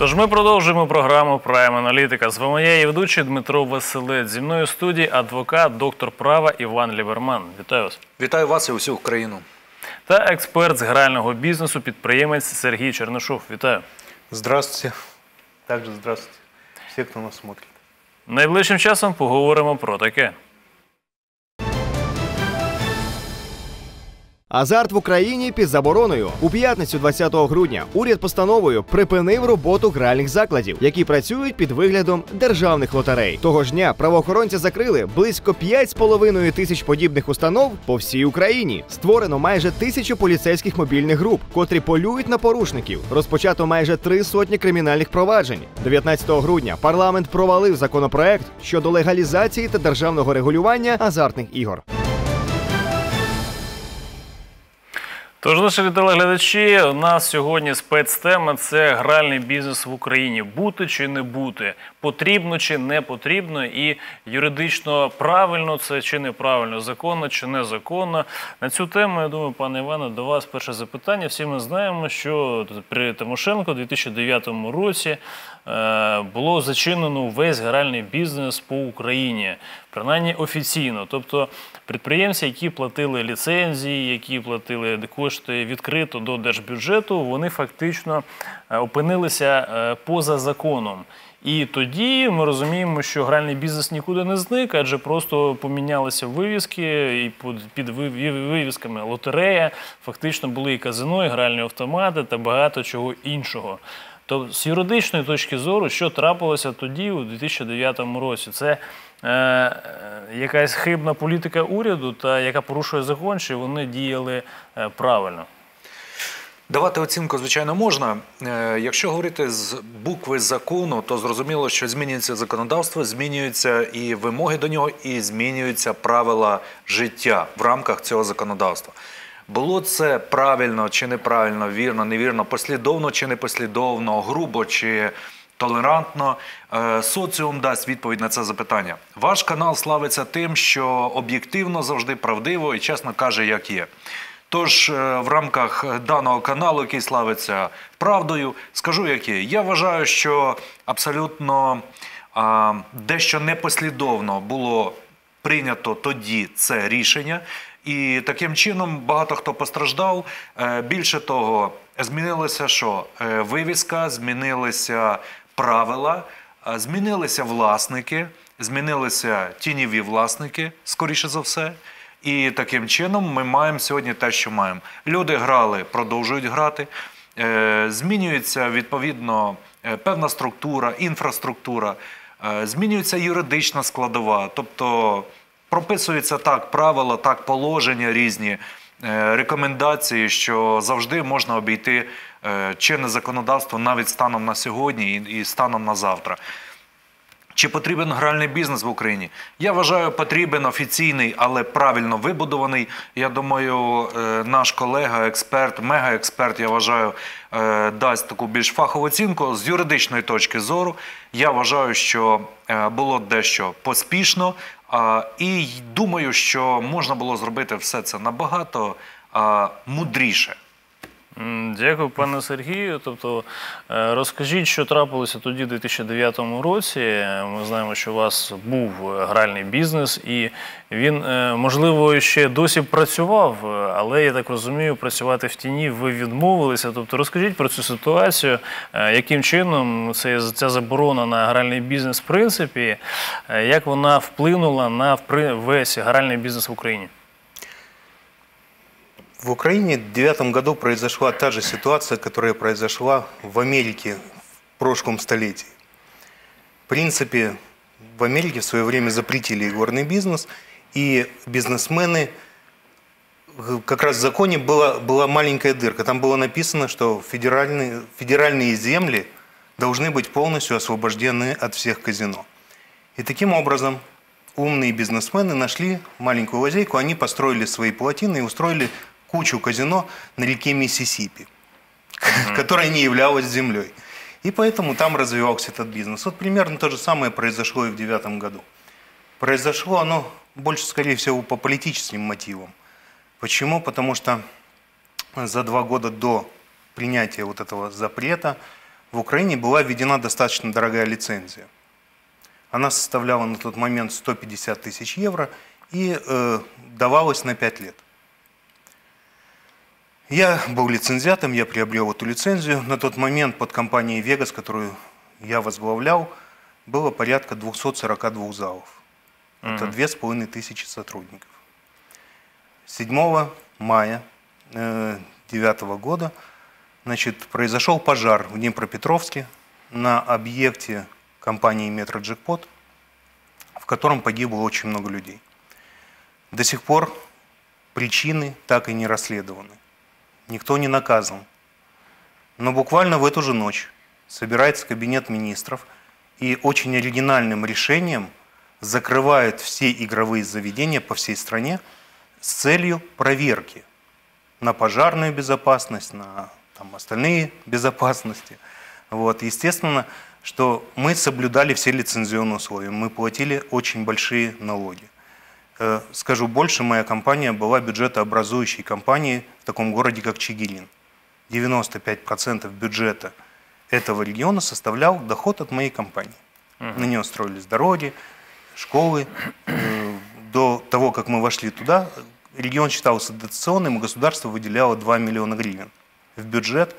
Тож ми продовжуємо програму Прайм Аналітика. З вами я, її ведучий Дмитро Василець. Зі мною в студії адвокат, доктор права Іван Ліберман. Вітаю вас. Вітаю вас і усю Україну. Та експерт з грального бізнесу, підприємець Сергій Чернишов. Вітаю. Здравствуйте. Также здравствуйте. Все, кто нас смотрит. Найближчим часом поговоримо про таке. Азарт в Україні під забороною у п'ятницю 20 грудня уряд постановою припинив роботу гральних закладів, які працюють під виглядом державних лотерей. Того ж дня правоохоронці закрили близько 5,5 тисяч подібних установ по всій Україні. Створено майже тисячу поліцейських мобільних груп, котрі полюють на порушників. Розпочато майже три сотні кримінальних проваджень. 19 грудня парламент провалив законопроект щодо легалізації та державного регулювання азартних ігор. Тож, наші телеглядачі, у нас сьогодні спецтема це гральний бізнес в Україні. Бути чи не бути, потрібно чи не потрібно, і юридично правильно це чи неправильно, законно чи незаконно. На цю тему, я думаю, пане Іване, до вас перше запитання. Всі ми знаємо, що при Тимошенко у 2009 році е, було зачинено весь гральний бізнес по Україні, принаймні офіційно. Тобто підприємці, які платили ліцензії, які платили кошти відкрито до держбюджету, вони фактично е, опинилися е, поза законом. І тоді ми розуміємо, що гральний бізнес нікуди не зник, адже просто помінялися вивіски, і під- вивісками лотерея фактично були і казино, і гральні автомати та багато чого іншого. То з юридичної точки зору, що трапилося тоді, у 2009 році, це е, якась хибна політика уряду, та яка порушує закон, чи вони діяли е, правильно. Давати оцінку, звичайно, можна. Е, Якщо говорити з букви закону, то зрозуміло, що змінюється законодавство, змінюються і вимоги до нього, і змінюються правила життя в рамках цього законодавства. Було це правильно чи неправильно, вірно, невірно, послідовно чи непослідовно, грубо чи толерантно. Е, Соціум дасть відповідь на це запитання. Ваш канал славиться тим, що об'єктивно, завжди правдиво і чесно каже, як є. Тож е, в рамках даного каналу, який славиться правдою, скажу, як є. Я вважаю, що абсолютно дещо непослідовно було прийнято тоді це рішення. І таким чином багато хто постраждав. Е, Більше того, змінилося що? Е, Вивіска, змінилися правила, е, змінилися власники, змінилися тіньові власники, скоріше за все. І таким чином ми маємо сьогодні те, що маємо. Люди грали, продовжують грати. Змінюється відповідно певна структура, інфраструктура, змінюється юридична складова. Тобто прописуються так правила, так положення різні, е, рекомендації, що завжди можна обійти е, чинне законодавство навіть станом на сьогодні і- станом на завтра. Чи потрібен гральний бізнес в Україні? Я вважаю, потрібен офіційний, але правильно вибудований. Я думаю, е, наш колега, експерт, мегаексперт, я вважаю, дасть таку більш фахову оцінку з юридичної точки зору. Я вважаю, що було дещо поспішно, і думаю, що можна було зробити все це набагато мудріше. Дякую, пане Сергію. Тобто, е, розкажіть, що трапилося тоді, у 2009 році. Ми знаємо, що у вас був гральний бізнес, і він, е, можливо, ще досі працював, е, але я так розумію, працювати в тіні ви відмовилися. Тобто, розкажіть про цю ситуацію, яким чином це, ця заборона на гральний бізнес, в принципі, як вона вплинула на весь гральний бізнес в Україні? В Украине в девятом году произошла та же ситуация, которая произошла в Америке в прошлом столетии. В принципе, в Америке в свое время запретили игорный бизнес, и бизнесмены, как раз в законе была, была маленькая дырка. Там было написано, что федеральные, федеральные земли должны быть полностью освобождены от всех казино. И таким образом умные бизнесмены нашли маленькую лазейку, они построили свои плотины и устроили кучу казино на реке Миссисипи, которая не являлась землей. И поэтому там развивался этот бизнес. Вот примерно то же самое произошло и в девятом году. Произошло оно больше, скорее всего, по политическим мотивам. Почему? Потому что за два года до принятия вот этого запрета в Украине была введена достаточно дорогая лицензия. Она составляла на тот момент 150 тысяч евро и э, давалась на 5 лет. Я был лицензиатом, я приобрел эту лицензию. На тот момент под компанией Vegas, которую я возглавлял, было порядка 242 залов. Это две с половиной тысячи сотрудников. 7 мая 2009 года значит, произошел пожар в Днепропетровске на объекте компании «Метро Джекпот», в котором погибло очень много людей. До сих пор причины так и не расследованы. Никто не наказан. Но буквально в эту же ночь собирается кабинет министров и очень оригинальным решением закрывает все игровые заведения по всей стране с целью проверки на пожарную безопасность, на там, остальные безопасности. Вот. Естественно, что мы соблюдали все лицензионные условия, мы платили очень большие налоги. Э, Скажу больше, моя компания была бюджетообразующей компанией в таком городе, как Чигирин. 95% бюджета этого региона составлял доход от моей компании. На нее строились дороги, школы. Э, До того, как мы вошли туда, регион считался дотационным, и государство выделяло 2 миллиона гривен. В бюджет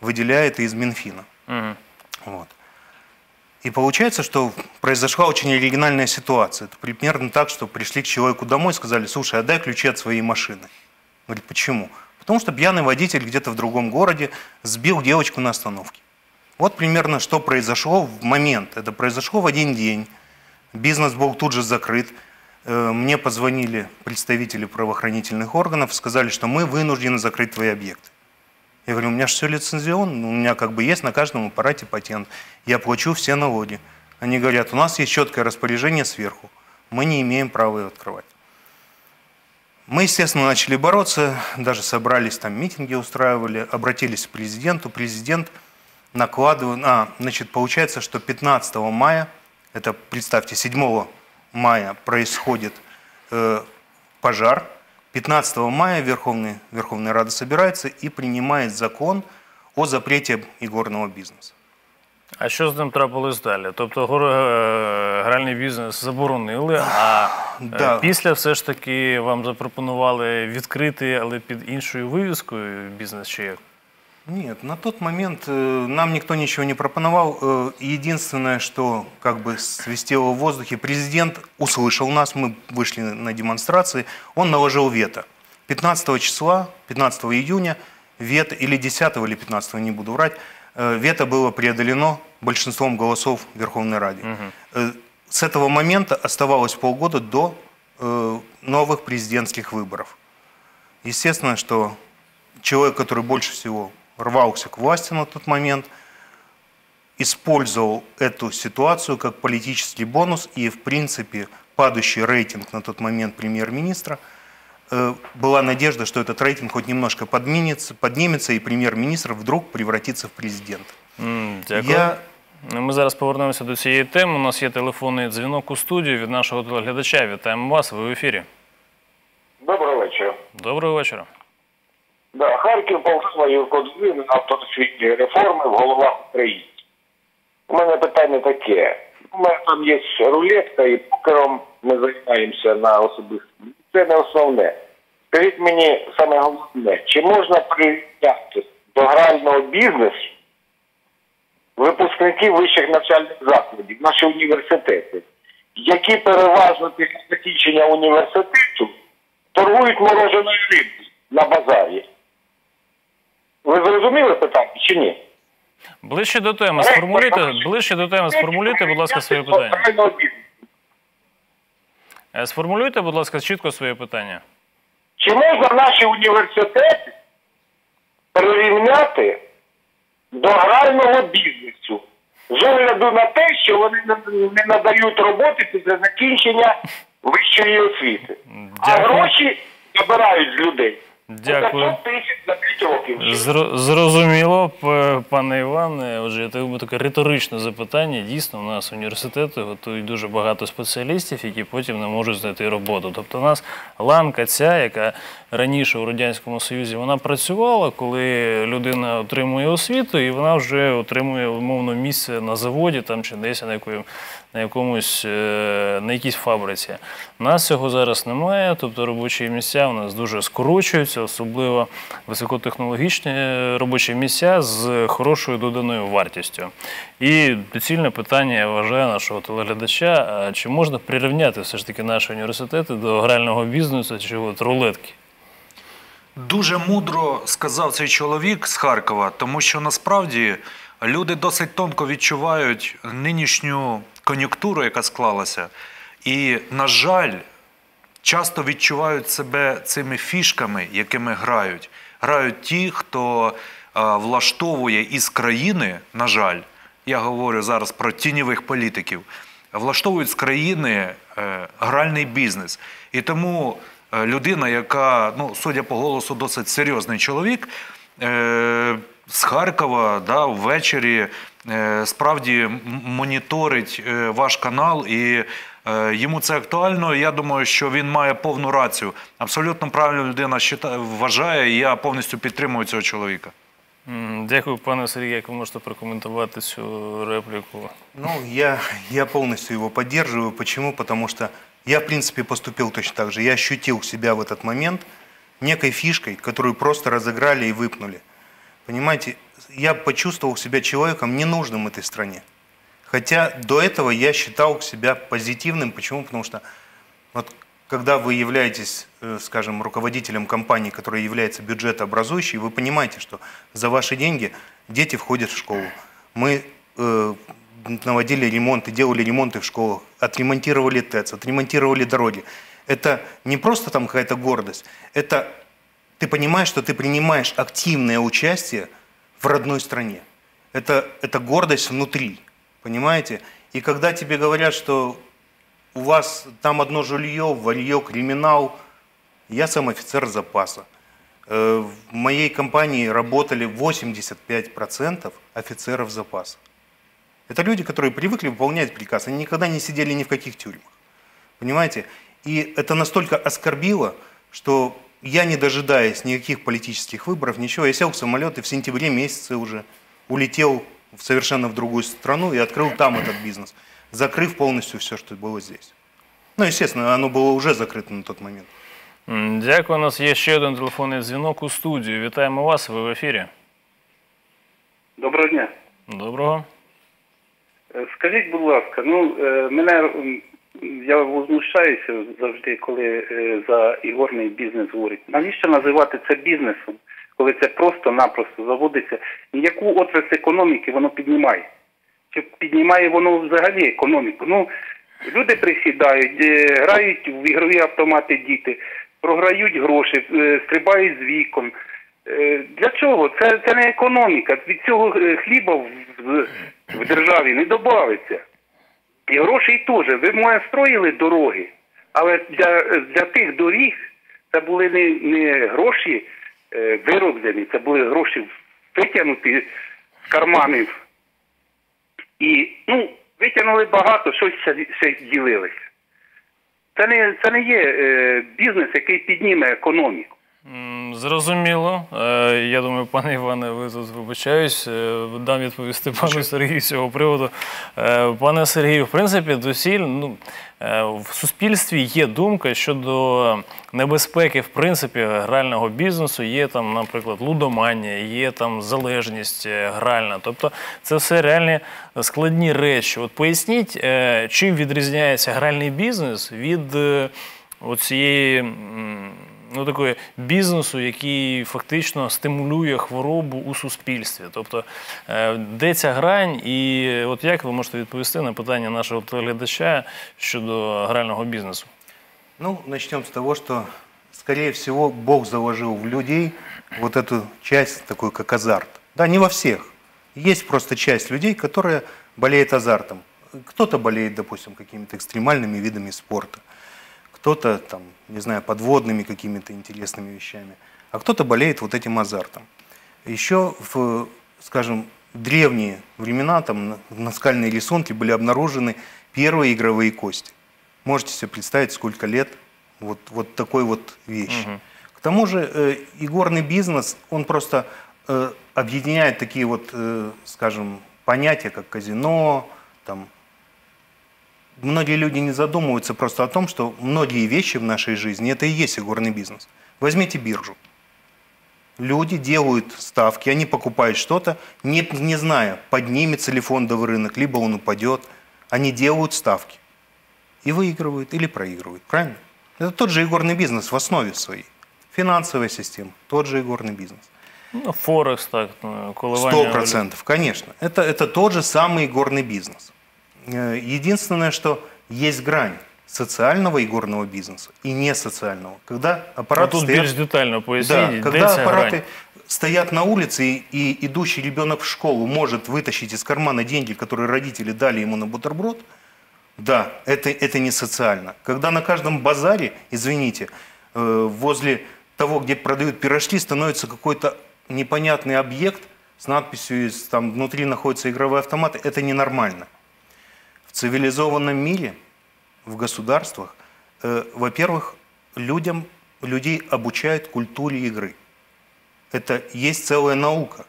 выделяет из Минфина. Мгм. Вот. И получается, что произошла очень оригинальная ситуация. Это примерно так, что пришли к человеку домой и сказали, слушай, отдай ключи от своей машины. Говорит, почему? Потому что пьяный водитель где-то в другом городе сбил девочку на остановке. Вот примерно что произошло в момент. Это произошло в один день. Бизнес был тут же закрыт. Э, Мне позвонили представители правоохранительных органов, сказали, что мы вынуждены закрыть твои объекты. Я говорю, у меня же все лицензионно, у меня как бы есть на каждом аппарате патент. Я плачу все налоги. Они говорят, у нас есть четкое распоряжение сверху, мы не имеем права ее открывать. Мы, естественно, начали бороться, даже собрались, там митинги устраивали, обратились к президенту. Президент накладывает... А, значит, получается, что 15 мая, это, представьте, 7 мая происходит э, пожар, 15 мая Верховный, Верховная Рада собирается и принимает закон о запрете ігорного бізнесу. А що з ним трапилось далі? Тобто е, гральний бізнес заборонили, а е, Да. після все ж таки вам запропонували відкрити, але під іншою вивіскою бізнес чи як? Нет, на тот момент э, нам никто ничего не пропоновал. Э, Единственное, что как бы свистело в воздухе, президент услышал нас, мы вышли на демонстрации, он наложил вето. 15 числа, 15 июня, вето, или 10 или 15, не буду врать, э, вето было преодолено большинством голосов в Верховной Раде. Э, С этого момента оставалось полгода до новых президентских выборов. Естественно, что человек, который больше всего рвался к власти на тот момент, использовал эту ситуацию как политический бонус, и, в принципе, падающий рейтинг на тот момент премьер-министра, э, была надежда, что этот рейтинг хоть немножко поднимется, поднимется и премьер-министр вдруг превратится в президента. М, Дякую. Я Ми зараз повернемося до цієї теми. У нас є телефонний дзвінок у студію від нашого телеглядача. Вітаємо вас. Ви в ефірі. Доброго вечора. Доброго вечора. Да, Харків, Полтава, Юрко Дзин, автосвітні реформи в головах України. У мене питання таке. У мене там є рулетка і покером ми займаємося на особистому. Це не основне. Скажіть мені саме головне, чи можна прийняти до грального бізнесу випускників вищих навчальних закладів, наші університети, які переважно після закінчення університету торгують мороженою рибою на базарі. Ви зрозуміли питання чи ні? Ближче до теми сформулюйте, ближче до теми сформулюйте, будь ласка, своє питання. Е, Сформулюйте, будь ласка, чітко своє питання. Чи можна наші університети прирівняти до грального бізнесу з огляду на те, що вони не- не надають роботи після закінчення вищої освіти, а гроші забирають з людей? Дякую. тисяч на 5 років. Зро- Зрозуміло, п- пане Іване. Отже, я тебе таке риторичне запитання. Дійсно, у нас університети готують дуже багато спеціалістів, які потім не можуть знайти роботу. Тобто, у нас ланка ця, яка раніше у радянському союзі вона працювала, коли людина отримує освіту, і вона вже отримує умовно місце на заводі там чи десь на якої. На якомусь е, на якійсь фабриці. Нас цього зараз немає, тобто робочі місця у нас дуже скорочуються, особливо високотехнологічні е, робочі місця з хорошою доданою вартістю. І доцільне питання, я вважаю, нашого телеглядача: чи можна прирівняти все ж таки наші університети до грального бізнесу чи от рулетки? Дуже мудро сказав цей чоловік з Харкова, тому що насправді люди досить тонко відчувають нинішню кон'юнктуру, яка склалася. І, на жаль, часто відчувають себе цими фішками, якими грають. Грають ті, хто влаштовує із країни, на жаль, я говорю зараз про тіньових політиків, влаштовують з країни е, гральний бізнес. І тому е, людина, яка, ну, судя по голосу, досить серйозний чоловік, е, з Харкова да, ввечері е, справді м- моніторить е, ваш канал і е, йому це актуально. Я думаю, що він має повну рацію. Абсолютно правильно людина щита- вважає, і я повністю підтримую цього чоловіка. М, Дякую, пане Сергію. Як ви можете прокоментувати цю репліку? Ну, я, я полностью его поддерживаю. Почему? Потому что я, в принципе, поступил точно так же. Я ощутил себя в этот момент некой фишкой, которую просто разыграли и выпнули. Понимаете, я почувствовал себя человеком ненужным этой стране. Хотя до этого я считал себя позитивным. Почему? Потому что вот когда вы являетесь, э, скажем, руководителем компании, которая является бюджетообразующей, вы понимаете, что за ваши деньги дети входят в школу. Мы э, наводили и делали ремонты в школах, отремонтировали ТЭЦ, отремонтировали дороги. Это не просто там какая-то гордость, это ты понимаешь, что ты принимаешь активное участие в родной стране. Это, это гордость внутри, понимаете? И когда тебе говорят, что у вас там одно жилье, варье, криминал, я сам офицер запаса. Э, В моей компании работали 85% офицеров запаса. Это люди, которые привыкли выполнять приказ, они никогда не сидели ни в каких тюрьмах. Понимаете? И это настолько оскорбило, что я, не дожидаясь никаких политических выборов, ничего, я сел в самолет и в сентябре месяце уже улетел в совершенно в другую страну и открыл там этот бизнес, закрыв полностью все, что было здесь. Ну, естественно, оно было уже закрыто на тот момент. М, Дякую. У нас є ще один телефонний дзвінок у студію. Вітаємо вас. Ви в ефірі. Доброго дня. Доброго. Е, Скажіть, будь ласка, ну е, мене м, я возмущаюся завжди, коли е, за ігорний бізнес говорять. Навіщо називати це бізнесом, коли це просто-напросто заводиться? Яку отрасль економіки воно піднімає? Чи піднімає воно взагалі економіку? Ну, люди присідають, е, грають в ігрові автомати діти, програють гроші, е, стрибають з вікон. Для чого? Це, це не економіка. Від цього хліба в, в державі не додається. І грошей теж. Ви моє строїли дороги, але для, для тих доріг це були не, не гроші е, вироблені, це були гроші витягнуті з карманів. І ну, витягнули багато, щось ще, ще ділилися. Це не, це не є е, бізнес, який підніме економіку. Зрозуміло. Е, Я думаю, пане Іване, ви тут вибачаюсь. е, Дам відповісти пану Сергію з цього приводу. Е, Пане Сергію, в принципі, досіль ну, в суспільстві є думка щодо небезпеки, в принципі, грального бізнесу. Є там, наприклад, лудоманія, є там залежність гральна. Тобто це все реальні складні речі. От поясніть, чим відрізняється гральний бізнес від оцієї м, ну, такої бізнесу, який фактично стимулює хворобу у суспільстві. Тобто, е, де ця грань, і от як ви можете відповісти на питання нашого телеглядача щодо грального бізнесу? Ну, начнем с того, что, скорее всего, Бог заложил в людей вот эту часть, такую как азарт. Да, не во всех. Есть просто часть людей, которая болеет азартом. Кто-то болеет, допустим, какими-то экстремальными видами спорта. кто-то там, не знаю, подводными какими-то интересными вещами, а кто-то болеет вот этим азартом. Еще в, скажем, древние времена там на- наскальные рисунки были обнаружены первые игровые кости. Можете себе представить, сколько лет вот, вот такой вот вещи. К тому же э, игорный бизнес, он просто э, объединяет такие вот, э, скажем, понятия, как казино, там, многие люди не задумываются просто о том, что многие вещи в нашей жизни это и есть игорный бизнес. Возьмите биржу. Люди делают ставки, они покупают что-то, не, не зная, поднимется ли фондовый рынок, либо он упадет. Они делают ставки и выигрывают или проигрывают. Правильно? Это тот же игорный бизнес в основе своей. Финансовая система, тот же игорный бизнес. Ну, Форекс, так, ну, коливання. Сто процентов, конечно. Это, это тот же самый игорный бизнес. Э, Единственное, что есть грань социального игорного бизнеса и несоциального. Когда А аппараты тут стоят... детально Да, поясніть, де когда аппараты грань? стоят на улице и, и идущий ребенок в школу может вытащить из кармана деньги, которые родители дали ему на бутерброд, да, это, это не социально. Когда на каждом базаре, извините, э, возле того, где продают пирожки, становится какой-то непонятный объект с надписью, там внутри находятся игровые автоматы, это ненормально. Цивилизованном мире, в государствах, э, во-первых, людям, людей обучают культуре игры. Это есть целая наука,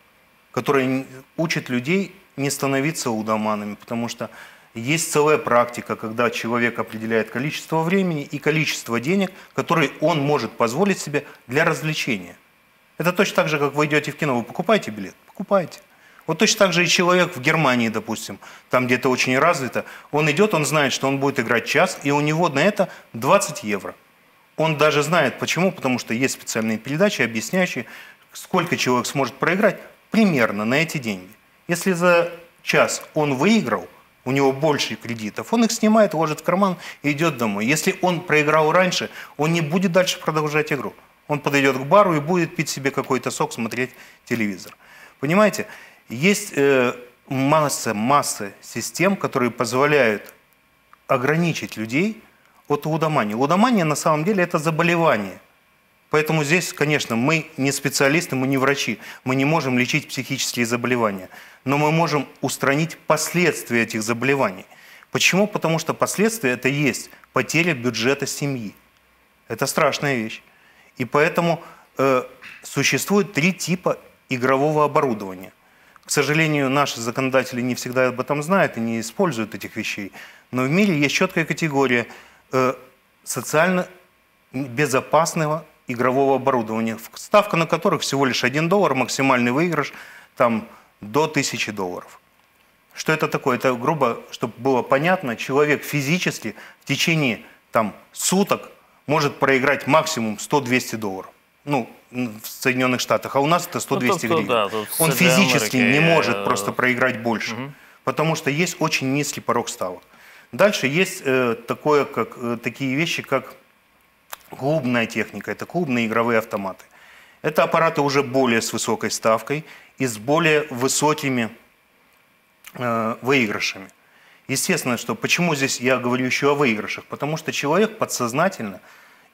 которая учит людей не становиться удоманами, потому что есть целая практика, когда человек определяет количество времени и количество денег, которые он может позволить себе для развлечения. Это точно так же, как вы идете в кино, вы покупаете билет? Покупайте. Вот точно так же и человек в Германии, допустим, там где-то очень развито, он идет, он знает, что он будет играть час, и у него на это 20 евро. Он даже знает почему, потому что есть специальные передачи, объясняющие, сколько человек сможет проиграть примерно на эти деньги. Если за час он выиграл, у него больше кредитов, он их снимает, ложит в карман и идет домой. Если он проиграл раньше, он не будет дальше продолжать игру. Он подойдет к бару и будет пить себе какой-то сок, смотреть телевизор. Понимаете, есть э, масса, масса систем, которые позволяют ограничить людей от лудомании. Лудомания на самом деле это заболевание. Поэтому здесь, конечно, мы не специалисты, мы не врачи, мы не можем лечить психические заболевания, но мы можем устранить последствия этих заболеваний. Почему? Потому что последствия это есть потеря бюджета семьи. Это страшная вещь. И поэтому э, существует три типа игрового оборудования. К сожалению, наши законодатели не всегда об этом знают и не используют этих вещей. Но в мире есть четкая категория э, социально безопасного игрового оборудования, ставка на которых всего лишь 1 доллар, максимальный выигрыш там до 1000 долларов. Что это такое? Это, грубо, чтобы было понятно, человек физически в течение там, суток может проиграть максимум 100-200 долларов. Ну, в Соединенных Штатах, а у нас это 100-200 Ну, гривен. да, Он физически Америки, не э, может просто проиграть больше, потому что есть очень низкий порог ставок. Дальше есть э, такое, как, э, такие вещи, как клубная техника, это клубные игровые автоматы. Это аппараты уже более с высокой ставкой и с более высокими э, выигрышами. Естественно, что почему здесь я говорю еще о выигрышах? Потому что человек подсознательно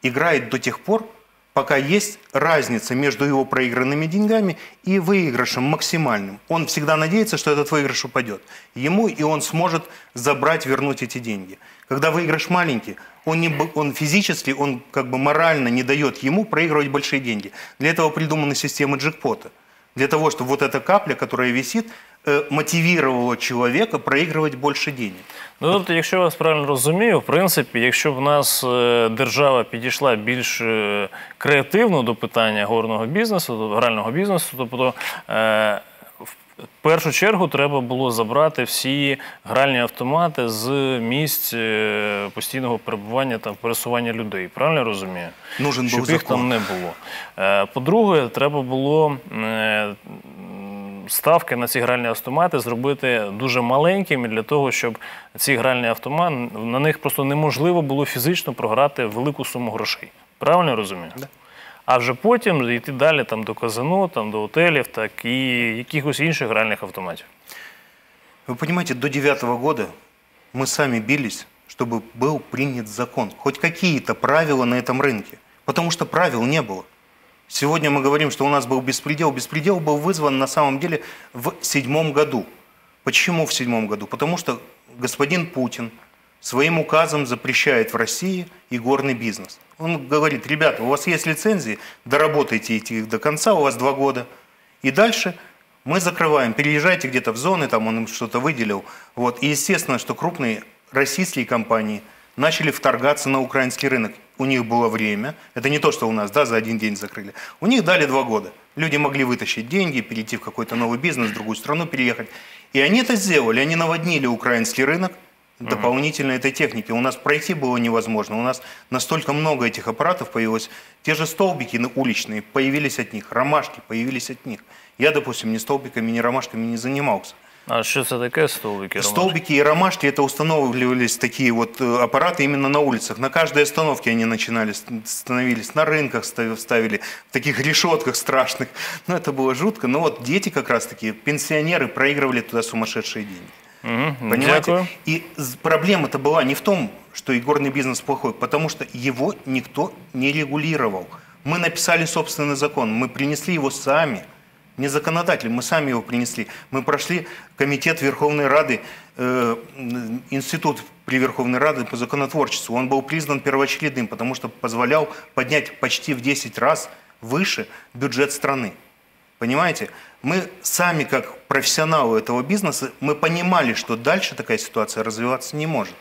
играет до тех пор, пока есть разница между его проигранными деньгами и выигрышем максимальным. Он всегда надеется, что этот выигрыш упадет ему, и он сможет забрать, вернуть эти деньги. Когда выигрыш маленький, он, не, он физически, он как бы морально не дает ему проигрывать большие деньги. Для этого придуманы системы джекпота. Для того, чтобы вот эта капля, которая висит, э, мотивировала человека проигрывать больше денег. Ну, тобто, якщо я вас правильно розумію, в принципі, якщо б в нас е, держава підійшла більш е, креативно до питання горного бізнесу, до грального бізнесу, тобто в першу чергу треба було забрати всі гральні автомати з місць постійного перебування та пересування людей. Правильно я розумію? Нужен Щоб був їх закон. там не було. По-друге, треба було ставки на ці гральні автомати зробити дуже маленькими для того, щоб ці гральні автомати на них просто неможливо було фізично програти велику суму грошей. Правильно я розумію? Да. А вже потім йти далі там, до казино, там, до готелів, так і якихось інших гральних автоматів. Вы понимаете, до девятого года мы сами бились, чтобы был принят закон, хоть какие-то правила на этом рынке. Потому что правил не было. Сегодня мы говорим, что у нас был беспредел. Беспредел был вызван на самом деле в седьмом году. Почему в седьмом году? Потому что господин Путин своим указом запрещает в России игорный бизнес. Он говорит, ребята, у вас есть лицензии, доработайте их до конца, у вас два года. И дальше мы закрываем, переезжайте где-то в зоны, там он им что-то выделил. Вот. И естественно, что крупные российские компании начали вторгаться на украинский рынок. У них было время, это не то, что у нас, да, за один день закрыли. У них дали два года. Люди могли вытащить деньги, перейти в какой-то новый бизнес, в другую страну переехать. И они это сделали, они наводнили украинский рынок, дополнительно этой техники. У нас пройти было невозможно. У нас настолько много этих аппаратов появилось. Те же столбики уличные появились от них, ромашки появились от них. Я, допустим, ни столбиками, ни ромашками не занимался. А що це таке столбики? Роман? Столбики и ромашки это устанавливались такие вот э, аппараты именно на улицах. На каждой остановке они начинали, ст- становились на рынках стави- ставили, в таких решетках страшных. Ну, это было жутко. Но вот дети как раз таки, пенсионеры проигрывали туда сумасшедшие деньги. Мгм, Понимаете? Дякую. И проблема-то была не в том, что игорный бизнес плохой, потому что его никто не регулировал. Мы написали собственный закон, мы принесли его сами Не законодатель, мы сами его принесли. Мы прошли комитет Верховной Рады, э, м, институт при Верховной Раде по законотворчеству. Он был признан первоочередным, потому что позволял поднять почти в 10 раз выше бюджет страны. Понимаете? Мы сами, как профессионалы этого бизнеса, мы понимали, что дальше такая ситуация развиваться не может.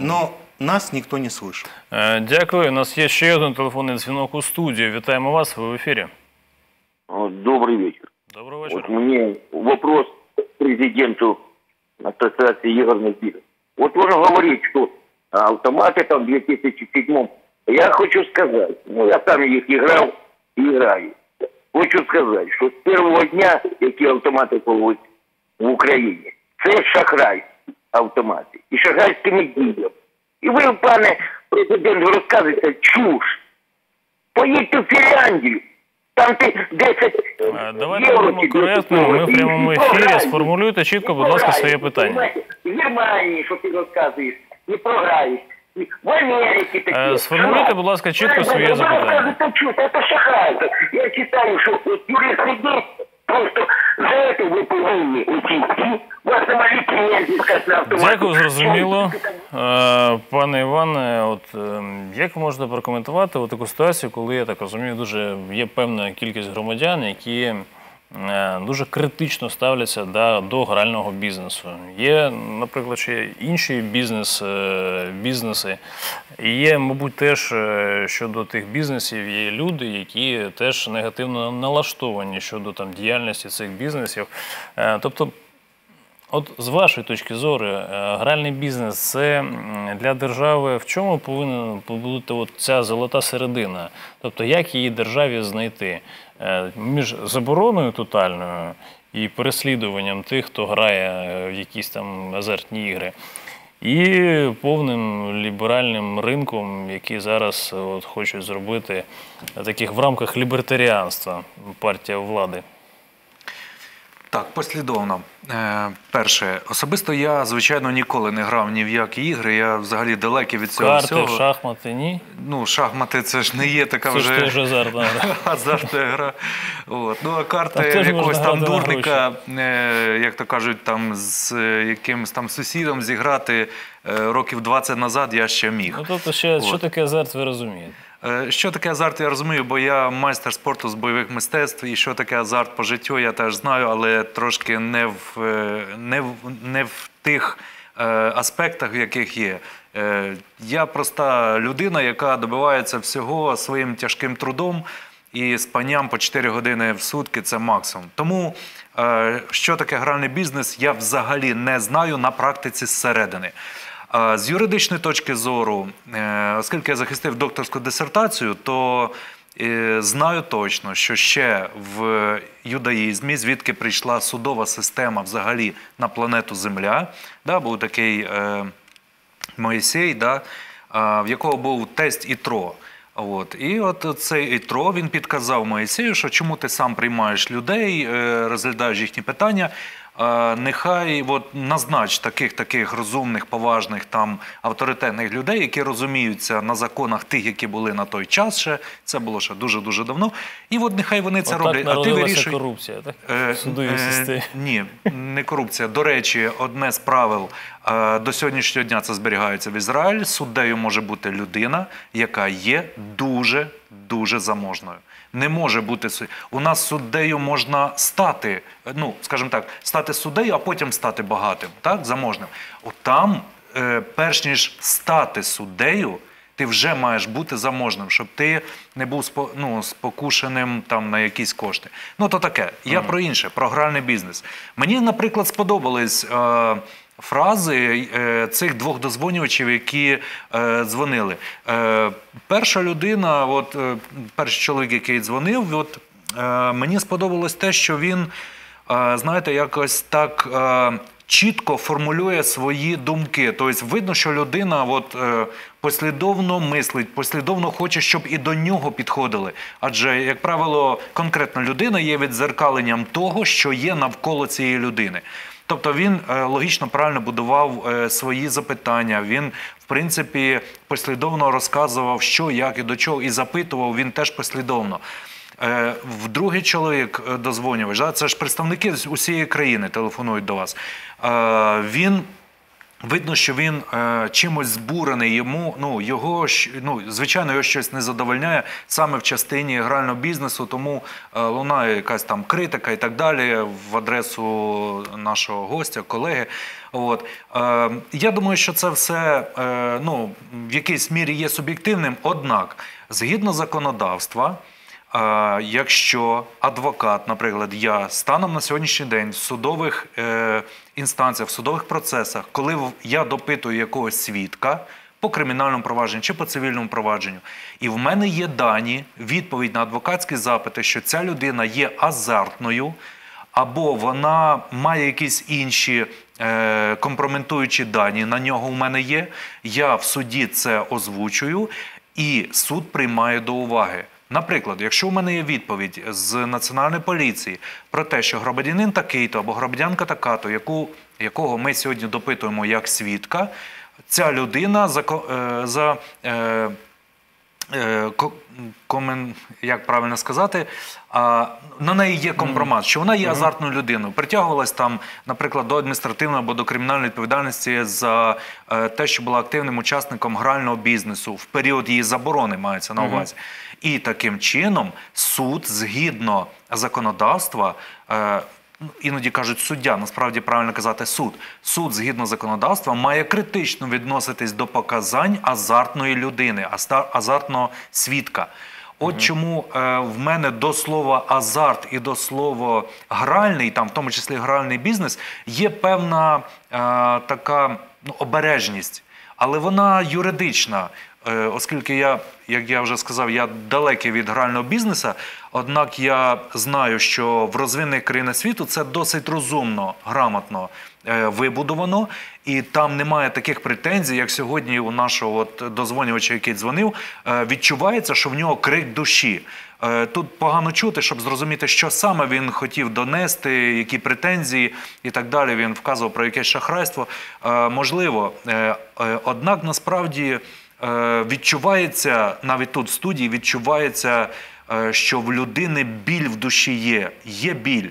Но нас никто не слышал. Е, Дякую. У нас є ще один телефонний дзвінок у студію. Вітаємо вас. Ви в ефірі. Вот, Добрый вечер. Доброго Вот вечора. мне вопрос к президенту Ассоциации игорных бизнес. Вот он говорит, что автоматы там в 2007 Я хочу сказать, ну я сам их играл и играю. Хочу сказать, что с первого дня, які автомати появились в Україні, це шахрай автомати. І шахрайськими діями. І ви, пане президент, розказуєте чуш. Поїдьте в Фінляндію. Там ти 10 Е, Давайте євро будемо коректними. Ми в прямому ефірі. Сформулюйте чітко, будь ласка, своє питання. В Германії, що ти розказуєш, не програєш. В Америці такі. Е, сформулюйте, будь ласка, чітко своє запитання. це шахрайство. Я читаю, що юристи юрист сидить, просто за це ви повинні уйти. У вас нема ліцензії, на автомат. Дякую, зрозуміло. Е, Пане Іване, от е, як можна прокоментувати таку ситуацію, коли я так розумію, дуже є певна кількість громадян, які дуже критично ставляться да, до грального бізнесу. Є, наприклад, ще інші бізнес, е, бізнеси. І є, мабуть, теж е, щодо тих бізнесів є люди, які теж негативно налаштовані щодо там діяльності цих бізнесів. Е, Тобто От з вашої точки зору, е, гральний бізнес це для держави в чому повинна бути ця золота середина? Тобто, як її державі знайти Е, між забороною тотальною і переслідуванням тих, хто грає е, в якісь там азартні ігри, і повним ліберальним ринком, який зараз е, от хочуть зробити е, таких в рамках лібертаріанства партія влади. Так, послідовно. Е, перше, особисто я, звичайно, ніколи не грав ні в які ігри. Я взагалі далекий від цього Карти, всього. шахмати, ні? Ну, шахмати це ж не є така Це ж вже теж азартна гра. азартна гра. От. Ну, а карти можна якогось там дурника, е, як то кажуть, там з е, якимось там сусідом зіграти е, років 20 назад я ще міг. Ну, тобто, ще, що таке азарт, ви розумієте? Е, Що таке азарт, я розумію, бо я майстер спорту з бойових мистецтв, і що таке азарт по життю, я теж знаю, але трошки не в, е, не в, не в тих е, аспектах, в яких є. Я проста людина, яка добивається всього своїм тяжким трудом. І спанням по 4 години в сутки це максимум. Тому що таке гральний бізнес, я взагалі не знаю на практиці зсередини. З юридичної точки зору, е, оскільки я захистив докторську дисертацію, то е, знаю точно, що ще в юдаїзмі, звідки прийшла судова система взагалі на планету Земля, да, був такий е, Моїсей, да, в якого був тесть Ітро. От. І от цей Ітро він підказав Моїсею, що чому ти сам приймаєш людей, е, розглядаєш їхні питання. Е, нехай от назнач таких таких розумних, поважних там авторитетних людей, які розуміються на законах тих, які були на той час. Ще це було ще дуже дуже давно. І от нехай вони це Отак роблять. А ти вирішуй. корупція, так? Е, е. Ні, не корупція. До речі, одне з правил е, до сьогоднішнього дня це зберігається в Ізраїль. Суддею може бути людина, яка є дуже дуже заможною. Не може бути су- у нас суддею можна стати, ну скажімо так, стати суддею, а потім стати багатим, так заможним. От там, е, перш ніж стати суддею, ти вже маєш бути заможним, щоб ти не був ну, спокушеним там на якісь кошти. Ну то таке. Я про інше, про гральний бізнес. Мені, наприклад, сподобались. Е, Фрази е, цих двох дозвонювачів, які е, дзвонили. Е, перша людина, от перший чоловік, який дзвонив, от, мені сподобалось те, що він, знаєте, якось так чітко формулює свої думки. Тобто видно, що людина от, послідовно мислить, послідовно хоче, щоб і до нього підходили. Адже, як правило, конкретна людина є відзеркаленням того, що є навколо цієї людини. Тобто він е, логічно правильно будував е, свої запитання. Він, в принципі, послідовно розказував, що, як і до чого, і запитував він теж послідовно. Е, В другий чоловік дозвонювач, це ж представники усієї країни телефонують до вас. Він Видно, що він е, чимось збурений. Йому ну його ну звичайно його щось не задовольняє саме в частині грального бізнесу. Тому е, лунає якась там критика і так далі в адресу нашого гостя, колеги. От е, я думаю, що це все е, ну в якійсь мірі є суб'єктивним. Однак, згідно законодавства. Якщо адвокат, наприклад, я станом на сьогоднішній день в судових е, інстанціях, в судових процесах, коли в- я допитую якогось свідка по кримінальному провадженню чи по цивільному провадженню, і в мене є дані, відповідь на адвокатські запити, що ця людина є азартною, або вона має якісь інші е, компрометуючі дані на нього у мене є. Я в суді це озвучую, і суд приймає до уваги. Наприклад, якщо у мене є відповідь з національної поліції про те, що громадянин такий-то або громадянка така-то, яку, якого ми сьогодні допитуємо як свідка, ця людина за, е, за е, е, комен, як правильно сказати, а, на неї є компромат, що вона є азартною людиною. Притягувалась там, наприклад, до адміністративної або до кримінальної відповідальності за е, те, що була активним учасником грального бізнесу в період її заборони, мається на увазі. І таким чином суд, згідно законодавства, е, іноді кажуть суддя, насправді правильно казати суд. Суд, згідно законодавства, має критично відноситись до показань азартної людини, азартного свідка. От чому е, в мене до слова азарт і до слова гральний, там в тому числі гральний бізнес, є певна е, така ну, обережність, але вона юридична. Е, Оскільки я, як я вже сказав, я далекий від грального бізнесу, однак я знаю, що в розвинених країнах світу це досить розумно, грамотно е, вибудовано, і там немає таких претензій, як сьогодні у нашого от дозвонювача, який дзвонив, е, відчувається, що в нього крик душі. Тут погано чути, щоб зрозуміти, що саме він хотів донести, які претензії і так далі. Він вказував про якесь шахрайство. Можливо, однак насправді відчувається навіть тут в студії, відчувається, е, що в людини біль в душі є, є біль.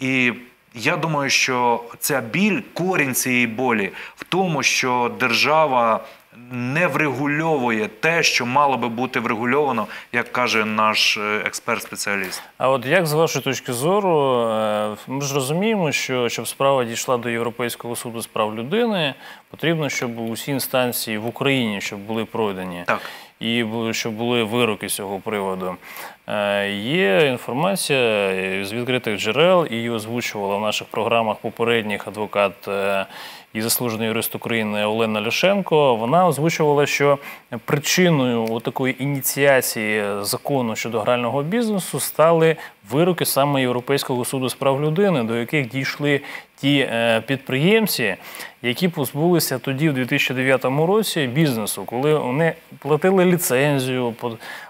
І я думаю, що ця біль, корінь цієї болі в тому, що держава не врегульовує те, що мало би бути врегульовано, як каже наш е, експерт-спеціаліст. А от як з вашої точки зору, е, ми ж розуміємо, що щоб справа дійшла до Європейського суду з прав людини, потрібно, щоб усі інстанції в Україні щоб були пройдені. Так. І щоб були вироки з цього приводу. Е, Є інформація з відкритих джерел, і її озвучувала в наших програмах попередніх адвокат і заслужений юрист України Олена Ляшенко. Вона озвучувала, що причиною такої ініціації закону щодо грального бізнесу стали вироки саме Європейського суду з прав людини, до яких дійшли ті е, підприємці, які позбулися тоді, в 2009 році, бізнесу, коли вони платили ліцензію,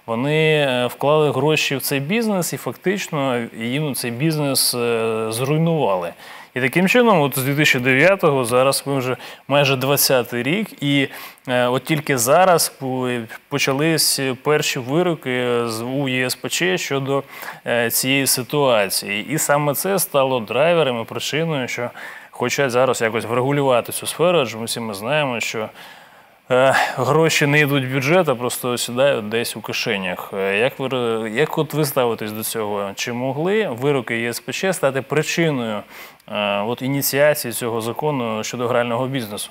вони е, вклали гроші в цей бізнес і фактично їм цей бізнес е, зруйнували. І таким чином, от з 2009-го, зараз ми вже майже 20-й рік, і е, от тільки зараз по- почались перші вироки з у ЄСПЧ щодо е, цієї ситуації. І саме це стало драйвером і причиною, що хочуть зараз якось врегулювати цю сферу, адже ми всі ми знаємо, що Гроші не йдуть в бюджет, а просто сідають десь у кишенях. Е, Як ви як от ви ставитесь до цього? Чи могли вироки ЄСПЧ стати причиною е, от ініціації цього закону щодо грального бізнесу?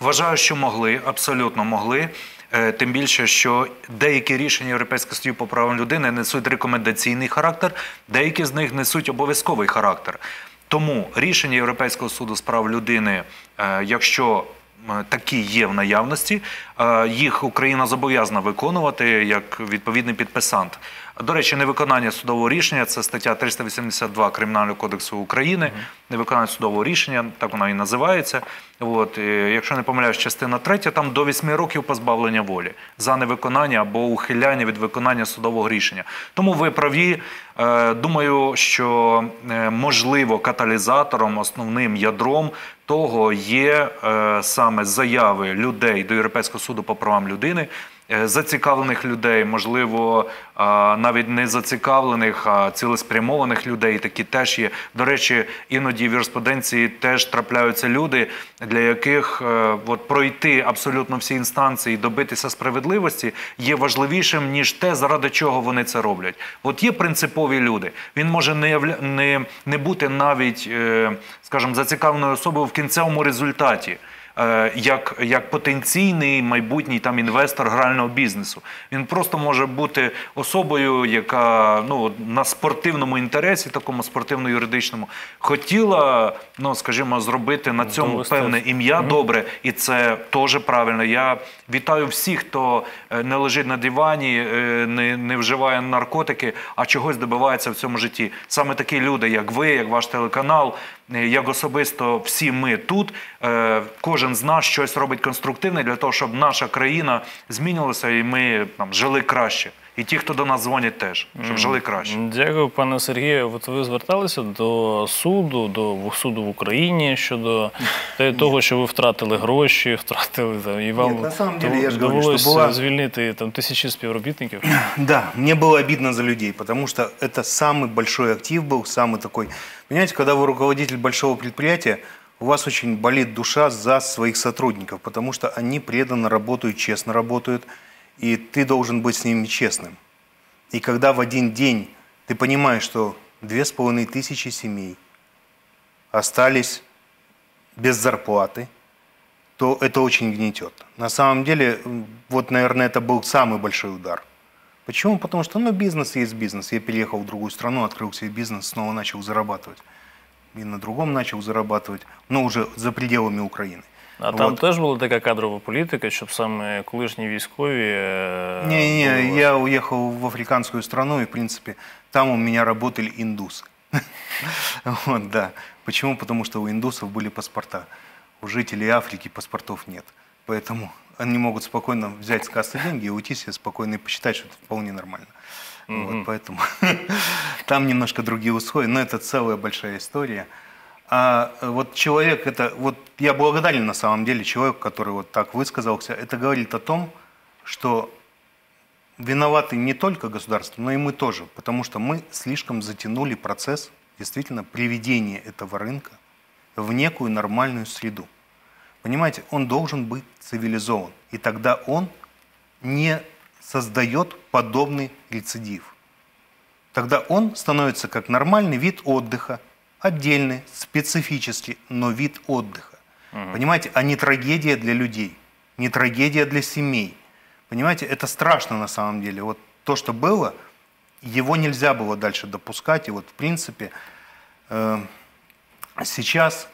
Вважаю, що могли, абсолютно могли. Е, Тим більше, що деякі рішення Європейського суду по правам людини несуть рекомендаційний характер, деякі з них несуть обов'язковий характер. Тому рішення Європейського суду з прав людини, е, якщо е, такі є в наявності, е, їх Україна зобов'язана виконувати як відповідний підписант. До речі, невиконання судового рішення це стаття 382 Кримінального кодексу України. Невиконання судового рішення, так вона і називається. От, якщо не помиляюсь, частина 3, там до 8 років позбавлення волі за невиконання або ухиляння від виконання судового рішення. Тому ви праві. Е, Думаю, що е, можливо каталізатором, основним ядром того є е, саме заяви людей до Європейського суду по правам людини. Е, Зацікавлених людей, можливо, навіть не зацікавлених, а цілеспрямованих людей, такі теж є. До речі, іноді в юриспруденції теж трапляються люди, для яких е, от, пройти абсолютно всі інстанції добитися справедливості є важливішим, ніж те, заради чого вони це роблять. От є принципові люди. Він може не, не, не бути навіть, е, скажімо, зацікавленою особою в кінцевому результаті. Е, Як, як потенційний майбутній там інвестор грального бізнесу, він просто може бути особою, яка ну на спортивному інтересі, такому спортивно-юридичному, хотіла, ну скажімо, зробити на цьому Довести. певне ім'я добре, і це теж правильно. Я вітаю всіх, хто е, не лежить на дивані, е, не, не вживає наркотики, а чогось добивається в цьому житті. Саме такі люди, як ви, як ваш телеканал, як особисто всі ми тут. е, Кожен з нас щось робить конструктивне для того, щоб наша країна змінилася і ми там жили краще І ті, хто до нас дзвонять, теж щоб жили краще. Дякую, пане Сергію. От ви зверталися до суду, до суду в Україні щодо те- того, що ви втратили гроші, втратили там, і вам Ні, на самом деле, я ж говорю, довелося що була- звільнити там тисячі співробітників. Да, мне было обидно за людей, потому что это самый большой актив был, самый такой. Понимаете, когда вы руководитель большого предприятия, у вас очень болит душа за своих сотрудников, потому что они преданно работают, честно работают, И ты должен быть с ними честным. И когда в один день ты понимаешь, что две с половиной тысячи семей остались без зарплаты, то это очень гнетет. На самом деле, вот, наверное, это был самый большой удар. Почему? Потому что, ну, бизнес есть бизнес. Я переехал в другую страну, открыл себе бизнес, снова начал зарабатывать. И на другом начал зарабатывать, но уже за пределами Украины. А там Вот. теж була така кадрова політика, щоб саме колишні військові. е, Не-не, були- я уехал в африканскую страну, и, в принципе, там у меня работали индусы. Вот, да. Почему? Потому что у индусов были паспорта. У жителей Африки паспортов нет. Поэтому они могут спокойно взять с кассы деньги и уйти себе спокойно и посчитать, что это вполне нормально. Вот, поэтому там немножко другие условия, но это целая большая история. А э, вот человек, это вот я благодарен на самом деле человеку, который вот так высказался. Это говорит о том, что виноваты не только государство, но и мы тоже, потому что мы слишком затянули процесс действительно приведения этого рынка в некую нормальную среду. Понимаете, он должен быть цивилизован, и тогда он не создает подобный рецидив. Тогда он становится как нормальный вид отдыха, отдельный, специфический, но вид отдыха. Понимаете, а не трагедия для людей, не трагедия для семей. Понимаете, это страшно на самом деле. Вот то, что было, его нельзя было дальше допускать. И вот, в принципе, э, сейчас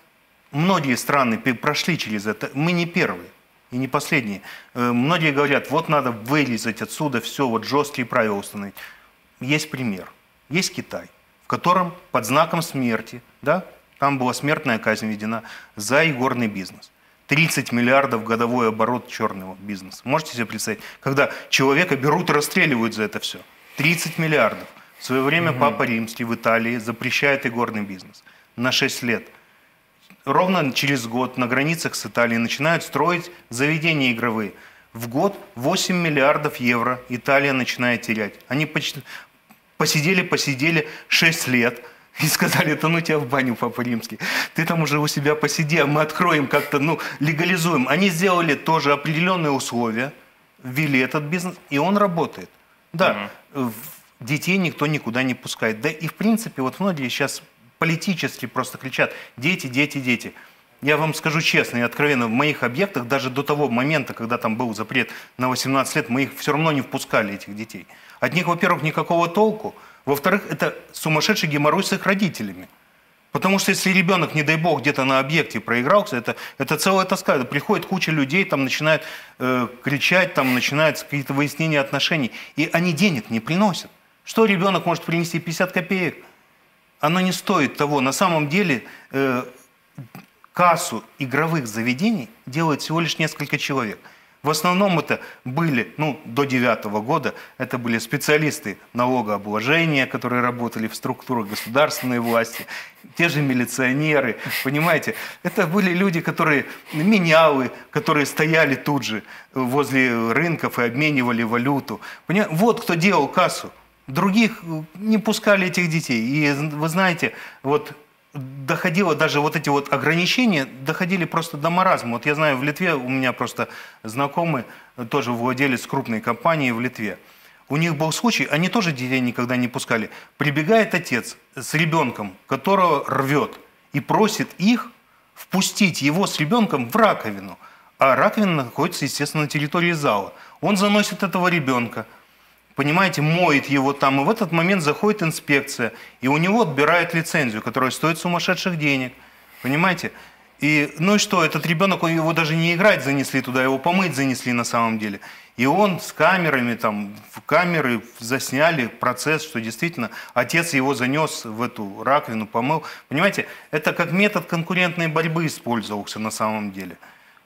многие страны прошли через это. Мы не первые и не последние. Э, Многие говорят, вот надо вырезать отсюда все, вот жесткие правила установить. Есть пример. Есть Китай, в котором под знаком смерти, да, там была смертная казнь введена за игорный бизнес. 30 миллиардов годовой оборот черного бизнеса. Можете себе представить, когда человека берут и расстреливают за это все. 30 миллиардов. В свое время Папа Римский в Италии запрещает игорный бизнес на 6 лет. ровно через год на границах с Италией начинают строить заведения игровые. В год 8 миллиардов евро Италия начинает терять. Они почти посидели, посидели 6 лет и сказали, это ну тебя в баню, Папа Римский. Ты там уже у себя посиди, а мы откроем как-то, ну, легализуем. Они сделали тоже определенные условия, ввели этот бизнес, и он работает. Да, в- детей никто никуда не пускает. Да и в принципе, вот многие сейчас политически просто кричат, дети, дети, дети. Я вам скажу честно и откровенно, в моих объектах даже до того момента, когда там был запрет на 18 лет, мы их все равно не впускали, этих детей. От них, во-первых, никакого толку. Во-вторых, это сумасшедший геморрой с их родителями. Потому что если ребенок, не дай бог, где-то на объекте проигрался, это, это целая тоска. Приходит куча людей, там начинают э, кричать, там начинаются какие-то выяснения отношений. И они денег не приносят. Что ребенок может принести 50 копеек? Оно не стоит того. На самом деле э, кассу игровых заведений делает всего лишь несколько человек. В основном это были, ну, до девятого года, это были специалисты налогообложения, которые работали в структурах государственной власти, те же милиционеры, понимаете. Это были люди, которые менялы, которые стояли тут же возле рынков и обменивали валюту. Понимаете? Вот кто делал кассу. Других э, не пускали этих детей. И вы знаете, вот доходило даже вот эти вот ограничения доходили просто до маразма. Вот я знаю, в Литве у меня просто знакомый, э, тоже владелец крупной компании в Литве. У них был случай, они тоже детей никогда не пускали. Прибегает отец с ребенком, которого рвет, и просит их впустить его с ребенком в раковину. А раковина находится, естественно, на территории зала. Он заносит этого ребенка, понимаете, моет его там, и в этот момент заходит инспекция, и у него отбирают лицензию, которая стоит сумасшедших денег, понимаете? И, ну и что, этот ребенок, его даже не играть занесли туда, его помыть занесли на самом деле. И он с камерами, там, в камеры засняли процесс, что действительно отец его занес в эту раковину, помыл. Понимаете, это как метод конкурентной борьбы использовался на самом деле.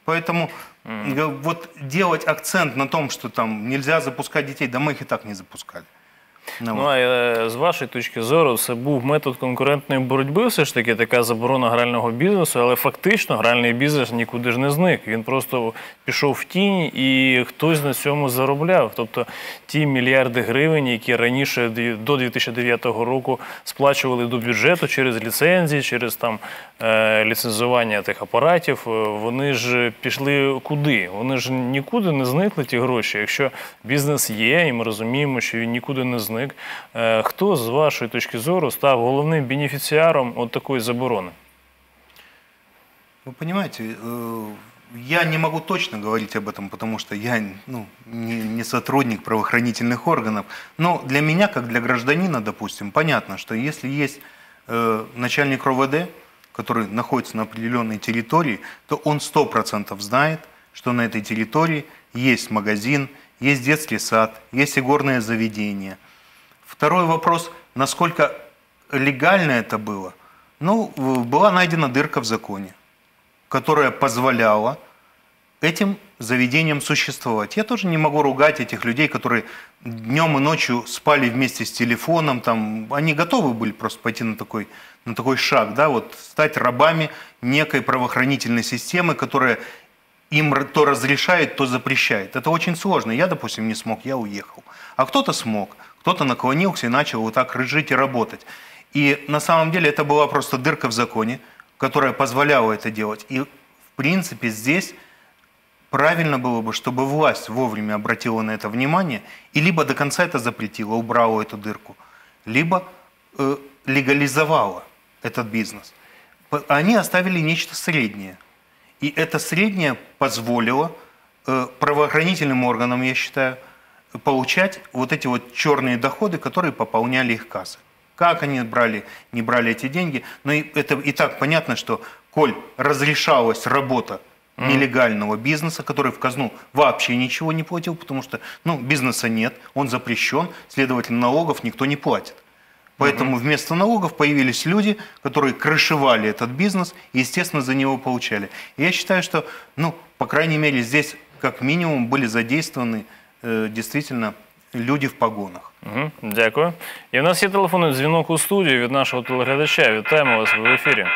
Поэтому э, вот делать акцент на том, что там нельзя запускать детей, да мы их и так не запускали. Ну, Ну, а е, з вашої точки зору, це був метод конкурентної боротьби, все ж таки така заборона грального бізнесу, але фактично гральний бізнес нікуди ж не зник. Він просто пішов в тінь і хтось на цьому заробляв. Тобто ті мільярди гривень, які раніше до 2009 року сплачували до бюджету через ліцензії, через там е, ліцензування тих апаратів, е, вони ж пішли куди? Вони ж нікуди не зникли ті гроші. Якщо бізнес є, і ми розуміємо, що він нікуди не зник. е, Хто з вашої точки зору став головним бенефіціаром от такої заборони? Вы понимаете, э, я не могу точно говорить об этом, потому что я ну, не, не сотрудник правоохранительных органов. Но для меня, как для гражданина, допустим, понятно, что если есть э, начальник РОВД, который находится на определенной территории, то он 100% знает, что на этой территории есть магазин, есть детский сад, есть игорное заведение. Второй вопрос, насколько легально это было. Ну, была найдена дырка в законе которая позволяла этим заведениям существовать. Я тоже не могу ругать этих людей, которые днем и ночью спали вместе с телефоном. Там, они готовы были просто пойти на такой, на такой шаг, да, вот стать рабами некой правоохранительной системы, которая им то разрешает, то запрещает. Это очень сложно. Я, допустим, не смог, я уехал. А кто-то смог, кто-то наклонился и начал вот так жить и работать. И на самом деле это была просто дырка в законе, которая позволяла это делать. И, в принципе, здесь правильно было бы, чтобы власть вовремя обратила на это внимание и либо до конца это запретила, убрала эту дырку, либо э, легализовала этот бизнес. Они оставили нечто среднее. И это среднее позволило э, правоохранительным органам, я считаю, получать вот эти вот черные доходы, которые пополняли их кассы. Как они брали, не брали эти деньги. Но и это и так понятно, что коль разрешалась работа нелегального бизнеса, который в казну вообще ничего не платил, потому что ну, бизнеса нет, он запрещен, следовательно, налогов никто не платит. Поэтому вместо налогов появились люди, которые крышевали этот бизнес и, естественно, за него получали. И я считаю, что, ну, по крайней мере, здесь как минимум были задействованы э, действительно люди в погонах. Угу, дякую. І в нас є телефонний дзвінок у студії від нашого телеглядача. Вітаємо вас в ефірі.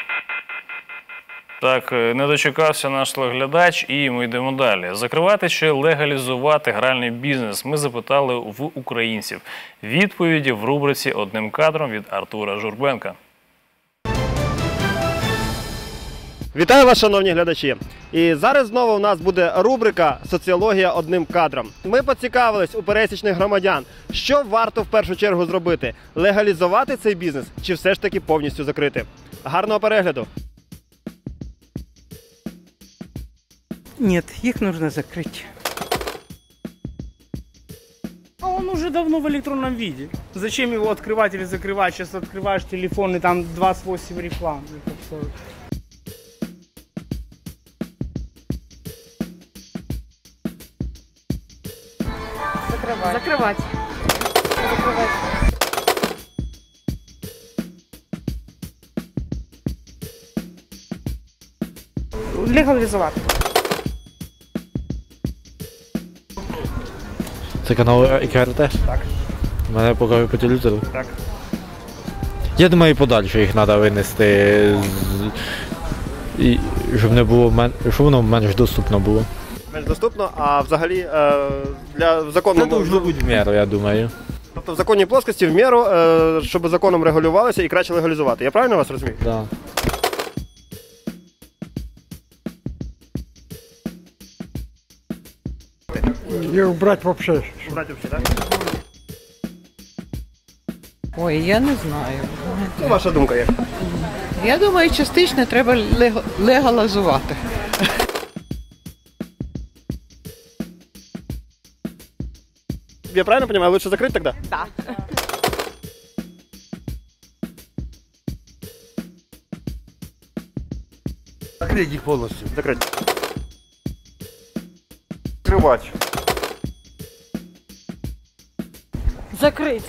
Так, е, не дочекався наш телеглядач, і ми йдемо далі. Закривати чи легалізувати гральний бізнес? Ми запитали в українців. Відповіді в рубриці одним кадром від Артура Журбенка. Вітаю вас, шановні глядачі! І зараз знову у нас буде рубрика Соціологія одним кадром. Ми поцікавились у пересічних громадян, що варто в першу чергу зробити: легалізувати цей бізнес чи все ж таки повністю закрити. Гарного перегляду! Нет, их нужно закрыть. А он уже давно в электронном виде. Зачем его открывать или закрывать? Сейчас открываешь телефон и там 28 реклам. Это всё. Закривати. Легалізувати. Це канал ІКР теж? Так. Мене показує по телевізору. Так. Я думаю, і подальше їх треба винести, з... і, щоб не було мен... щоб воно менш доступно було. Менш доступно, а взагалі е, для Це закону должно бути в міру, я думаю. тобто в законній плоскості в міру, е, щоб законом регулювалося і краще легалізувати. Я правильно вас розумію? Да. Их убрать вообще. Брати взагалі, так? Ой, я не знаю. Ну, ваша думка є. Я думаю, частично треба лего- легалізувати. Я правильно понимаю, лучше закрыть тогда? Так. Закрыть их полностью. Закрыть. Закрывать. Закрити.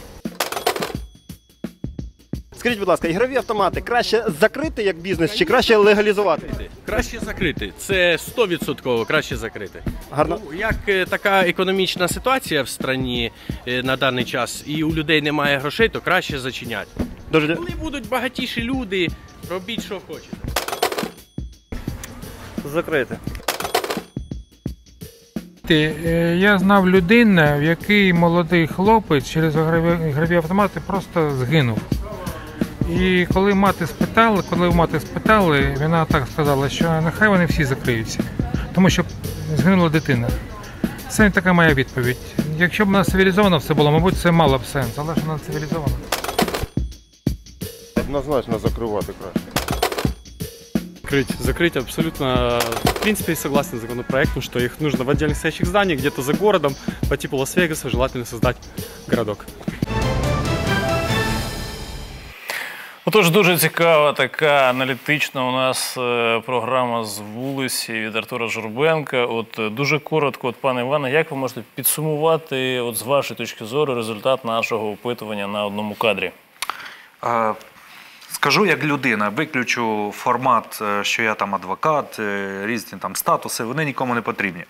Скажіть, будь ласка, ігрові автомати краще закрити як бізнес чи краще легалізувати? Краще закрити. Це 100% краще закрити. Гарно. Ну, Як е, така економічна ситуація в країні на даний час, і у людей немає грошей, то краще зачиняти. Дуже дя- Коли будуть багатіші люди, робіть, що хочете. закрити. Е, Я знав людину, в якій молодий хлопець через ігрові ігрові автомати просто згинув. І коли мати спитали, коли у мати спитали, вона так сказала, що нехай вони всі закриються, тому що згинула дитина. Це така моя відповідь. Якщо б у нас цивілізовано все було, мабуть, це мало б сенс, але ж вона цивілізована. Однозначно закрывать краще. Закрыть, закрыть абсолютно. В принципе, согласен с законопроектом, что их нужно в отдельных стоящих зданиях, где-то за городом, по типу Лас-Вегаса, желательно создать городок. Отож, дуже цікава така аналітична у нас е, програма з вулиці від Артура Журбенка. От е, дуже коротко, от пане Іване, як ви можете підсумувати, от з вашої точки зору, результат нашого опитування на одному кадрі? Е, Скажу як людина, виключу формат, що я там адвокат, різні там статуси, вони нікому не потрібні.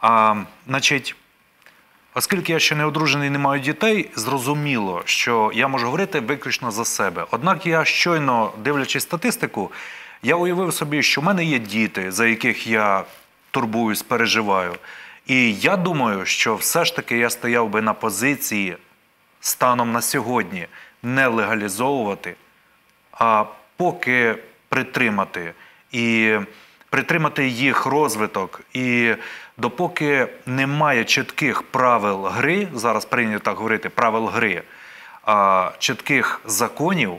А, значить, оскільки я ще не одружений і не маю дітей, зрозуміло, що я можу говорити виключно за себе. Однак я щойно, дивлячись статистику, я уявив собі, що в мене є діти, за яких я турбуюсь, переживаю. І я думаю, що все ж таки я стояв би на позиції станом на сьогодні не легалізовувати, а поки притримати і притримати їх розвиток. І допоки немає чітких правил гри, зараз прийнято так говорити, правил гри, а чітких законів,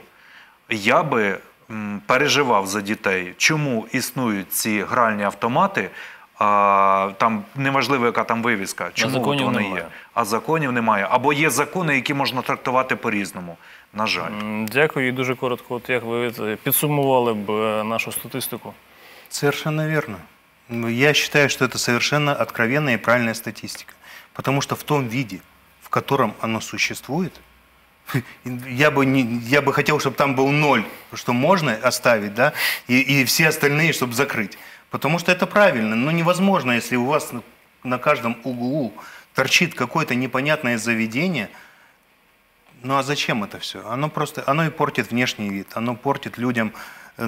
я би переживав за дітей, чому існують ці гральні автомати. А, там неважливо, яка там вивіска, чому вони немає. є. А законів немає. Або є закони, які можна трактувати по-різному. На жаль. Дякую і дуже коротко. От як ви е, підсумували б е, нашу статистику? Совершенно верно. Ну, Я считаю, что это совершенно откровенная и правильная статистика. Потому что в том виде, в котором оно существует, я бы, не, я бы хотел, чтобы там был ноль, что можно оставить, да, и, и все остальные, чтобы закрыть. Потому что это правильно. Но невозможно, если у вас на, каждом углу торчит какое-то непонятное заведение. Ну а зачем это все? Оно просто, оно и портит внешний вид, оно портит людям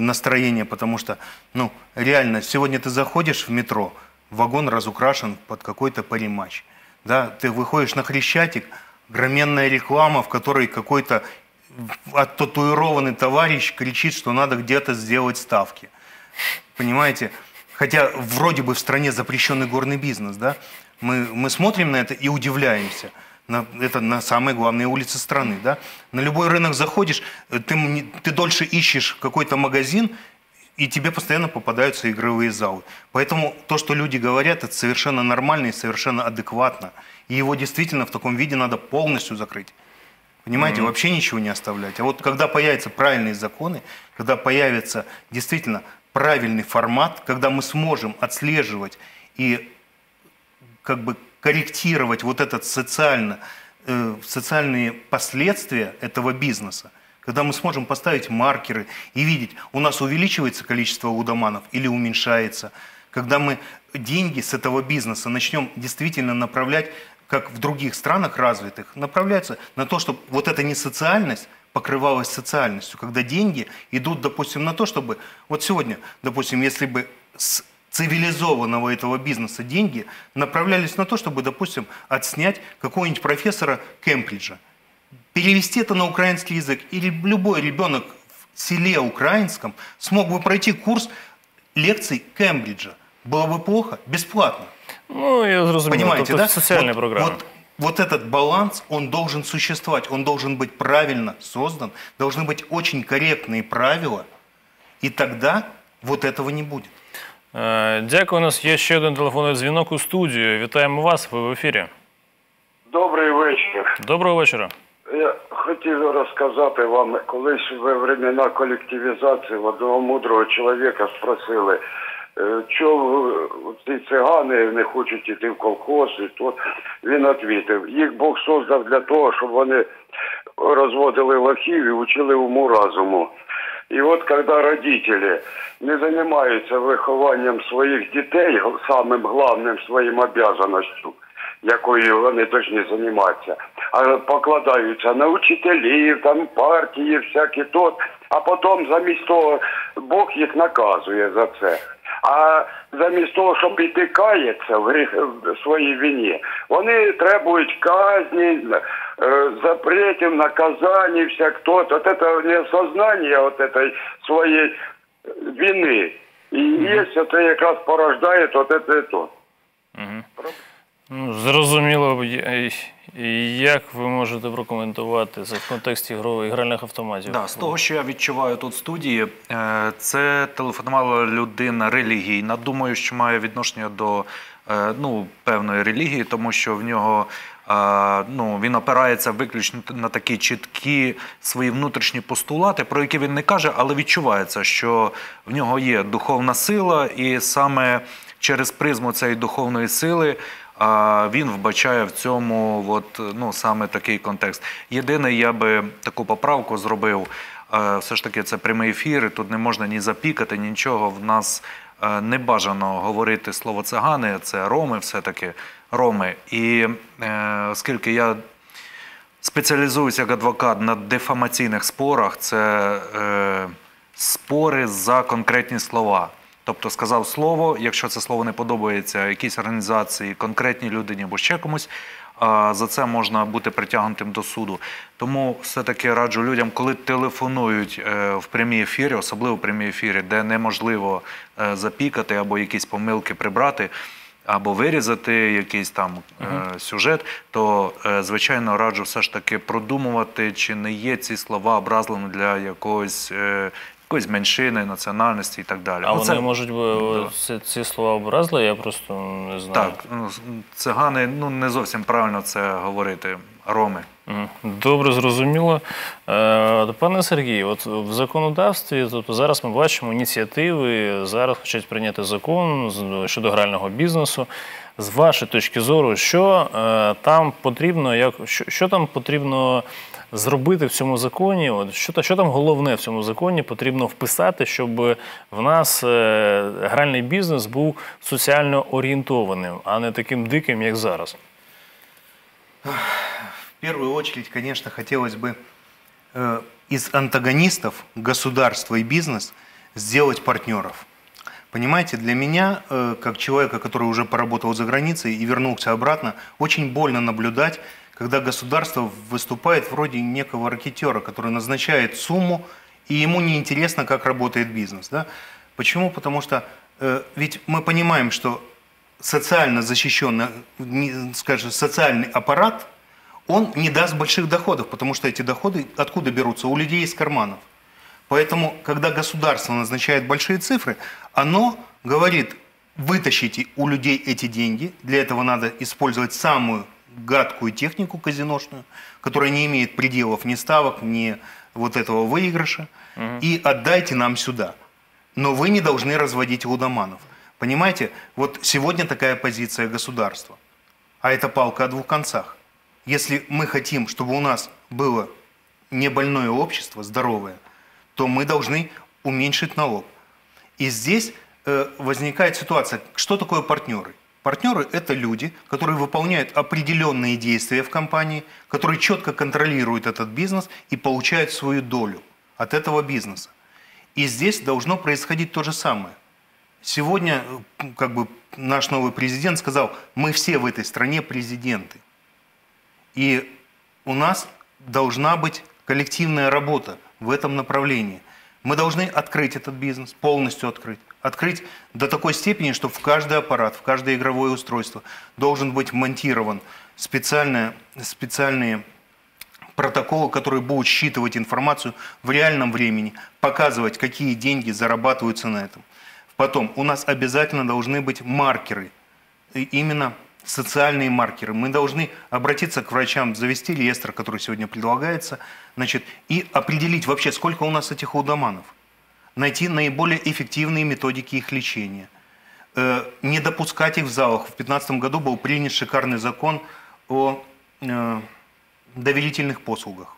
настроение, потому что, ну, реально, сегодня ты заходишь в метро, вагон разукрашен под какой-то париматч. Да, ты выходишь на Хрещатик, громенная реклама, в которой какой-то оттатуированный товарищ кричит, что надо где-то сделать ставки. Понимаете? Хотя вроде бы в стране запрещенный горный бизнес, да? Мы, мы смотрим на это и удивляемся. На, это на самые главные улицы страны, да? На любой рынок заходишь, э, ты, ты дольше ищешь какой-то магазин, и тебе постоянно попадаются игровые залы. Поэтому то, что люди говорят, это совершенно нормально и совершенно адекватно. И его действительно в таком виде надо полностью закрыть. Понимаете, Мгм. вообще ничего не оставлять. А вот когда появятся правильные законы, когда появится действительно правильный формат, когда мы сможем отслеживать и как бы корректировать вот этот социально, э, социальные последствия этого бизнеса, когда мы сможем поставить маркеры и видеть, у нас увеличивается количество лудоманов или уменьшается, когда мы деньги с этого бизнеса начнем действительно направлять, как в других странах развитых, направляются на то, чтобы вот эта несоциальность покрывалась социальностью, когда деньги идут, допустим, на то, чтобы... Вот сегодня, допустим, если бы с цивилизованного этого бизнеса деньги направлялись на то, чтобы, допустим, отснять какого-нибудь профессора Кембриджа, перевести это на украинский язык, или любой ребенок в селе украинском смог бы пройти курс лекций Кембриджа. Было бы плохо? Бесплатно. Ну, я зрозумів. Понимаете, тобто да? соціальні вот, програми. Вот, вот этот баланс, он должен существовать, он должен быть правильно создан, должны быть очень корректные правила, и тогда вот этого не будет. Е, Дякую. У нас є ще один телефонний дзвінок у студію. Вітаємо вас. Ви в ефірі. Добрий вечір. Доброго вечора. Я хотів розказати вам, колись во времена колективізації в одного мудрого чоловіка спросили, е, чого ці цигани не хочуть іти в колхоз, і то він відповів, їх Бог создав для того, щоб вони розводили лохів і учили уму разуму. І от коли родители не займаються вихованням своїх дітей, самим главним своїм обязанностью, якою вони повинні займатися, а покладаються на учителів, там партії, всякі тот, а потім замість того Бог їх наказує за це. А замість того, щоб іти каятися в гріх в своїй вині, вони требують казні, е, запретів, наказаний, всяк тот. От это неосознание вот этой своей вины. І є це якраз порождає от это і то. Ну, Зрозуміло, як ви можете прокоментувати це в контексті ігрових гральних автоматів? Да, з того, що я відчуваю тут в студії, е, це телефонувала людина релігійна. Думаю, що має відношення до е, ну, певної релігії, тому що в нього е, ну, він опирається виключно на такі чіткі свої внутрішні постулати, про які він не каже, але відчувається, що в нього є духовна сила, і саме через призму цієї духовної сили. Він вбачає в цьому от, ну, саме такий контекст. Єдине, я би таку поправку зробив. е, Все ж таки, це прямий ефір, тут не можна ні запікати, ні нічого. В нас е, не бажано говорити слово цигани, це роми, все-таки роми. І е, оскільки я спеціалізуюся як адвокат на дефамаційних спорах, це е, спори за конкретні слова. Тобто сказав слово, якщо це слово не подобається якійсь організації, конкретній людині або ще комусь, за це можна бути притягнутим до суду. Тому все-таки раджу людям, коли телефонують е, в прямій ефірі, особливо в прямій ефірі, де неможливо е, запікати або якісь помилки прибрати. Або вирізати якийсь там е, сюжет, то звичайно раджу все ж таки продумувати, чи не є ці слова образливими для якогось, якоїсь меншини, національності і так далі. А Ну, вони це- можуть бути ці, ці слова образли, я просто не знаю. Так, ну, цигани ну не зовсім правильно це говорити. Роми. Добре, зрозуміло. Е, Пане Сергію, от в законодавстві, тобто зараз ми бачимо ініціативи, зараз хочуть прийняти закон щодо грального бізнесу. З вашої точки зору, що е, там потрібно, як що, що там потрібно зробити в цьому законі? От що що там головне в цьому законі потрібно вписати, щоб в нас е, гральний бізнес був соціально орієнтованим, а не таким диким, як зараз. Первую очередь, конечно, хотелось бы э, из антагонистов государства и бизнес сделать партнеров. Понимаете, для меня, э, как человека, который уже поработал за границей и вернулся обратно, очень больно наблюдать, когда государство выступает вроде некого ракетера, который назначает сумму, и ему не интересно, как работает бизнес. Да? Почему? Потому что э, ведь мы понимаем, что социально защищенный, скажем, социальный аппарат, он не даст больших доходов, потому что эти доходы откуда берутся? У людей из карманов. Поэтому, когда государство назначает большие цифры, оно говорит, вытащите у людей эти деньги, для этого надо использовать самую гадкую технику казиношную, которая не имеет пределов ни ставок, ни вот этого выигрыша, и отдайте нам сюда. Но вы не должны разводить лудоманов. Понимаете, вот сегодня такая позиция государства, а это палка о двух концах. Если мы хотим, чтобы у нас было не больное общество, здоровое, то мы должны уменьшить налог. И здесь э, возникает ситуация, что такое партнеры? Партнеры – это люди, которые выполняют определенные действия в компании, которые четко контролируют этот бизнес и получают свою долю от этого бизнеса. И здесь должно происходить то же самое. Сегодня э, как бы наш новый президент сказал, мы все в этой стране президенты. И у нас должна быть коллективная работа в этом направлении. Мы должны открыть этот бизнес, полностью открыть. Открыть до такой степени, что в каждый аппарат, в каждое игровое устройство должен быть монтирован специальное, специальные протоколы, которые будут считывать информацию в реальном времени, показывать, какие деньги зарабатываются на этом. Потом, у нас обязательно должны быть маркеры, именно социальные маркеры. Мы должны обратиться к врачам, завести реестр, который сегодня предлагается, значит, и определить вообще, сколько у нас этих лудоманов. Найти наиболее эффективные методики их лечения. Э, Не допускать их в залах. В 2015 году был принят шикарный закон о э, доверительных послугах,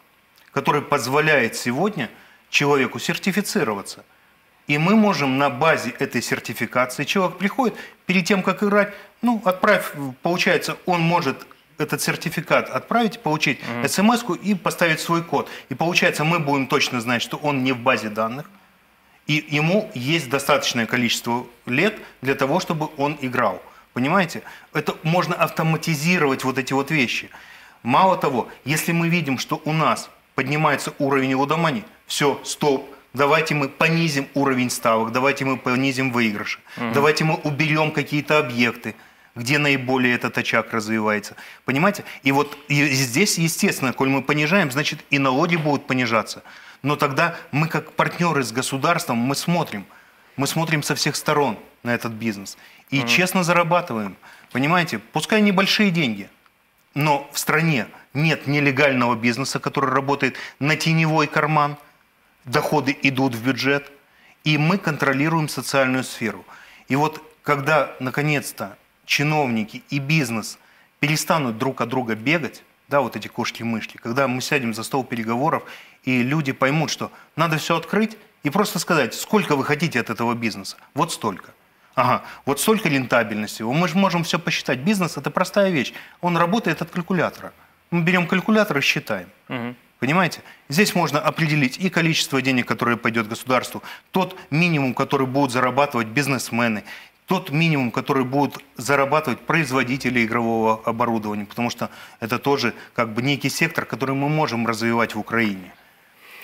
который позволяет сегодня человеку сертифицироваться. И мы можем на базе этой сертификации, человек приходит, перед тем, как играть, ну, отправь, получается, он может этот сертификат отправить, получить смс и поставить свой код. И получается, мы будем точно знать, что он не в базе данных, и ему есть достаточное количество лет для того, чтобы он играл. Понимаете? Это можно автоматизировать вот эти вот вещи. Мало того, если мы видим, что у нас поднимается уровень лудомании, все, стоп, давайте мы понизим уровень ставок, давайте мы понизим выигрыши, Мгм. давайте мы уберем какие-то объекты, где наиболее этот очаг развивается. Понимаете? И вот и здесь, естественно, коль мы понижаем, значит и налоги будут понижаться. Но тогда мы как партнеры с государством, мы смотрим, мы смотрим со всех сторон на этот бизнес. И Мгм. честно зарабатываем. Понимаете? Пускай небольшие деньги, но в стране нет нелегального бизнеса, который работает на теневой карман, доходы идут в бюджет, и мы контролируем социальную сферу. И вот когда, наконец-то, чиновники и бизнес перестанут друг от друга бегать, да, вот эти кошки-мышки, когда мы сядем за стол переговоров, и люди поймут, что надо все открыть и просто сказать, сколько вы хотите от этого бизнеса, вот столько. Ага, вот столько рентабельности. Мы же можем все посчитать. Бизнес – это простая вещь. Он работает от калькулятора. Мы берем калькулятор и считаем. Понимаете? Здесь можно определить и количество денег, которое пойдет государству, тот минимум, который будут зарабатывать бизнесмены, тот минимум, который будут зарабатывать производители игрового оборудования, потому что это тоже как бы некий сектор, который мы можем развивать в Україні.